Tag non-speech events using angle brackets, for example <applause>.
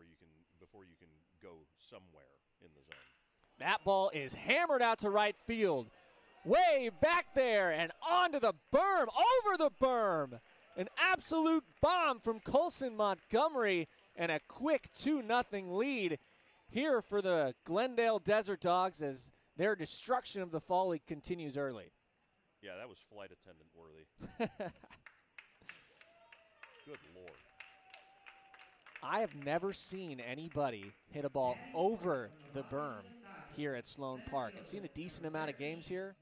before you can before you can go somewhere in the zone. That ball is hammered out to right field. Way back there and onto the berm, over the berm. An absolute bomb from Colson Montgomery and a quick 2 0 lead here for the Glendale Desert Dogs as their destruction of the Fall League continues early. Yeah, that was flight attendant worthy. <laughs> Good Lord. I have never seen anybody hit a ball over the berm here at Sloan Park. I've seen a decent amount of games here.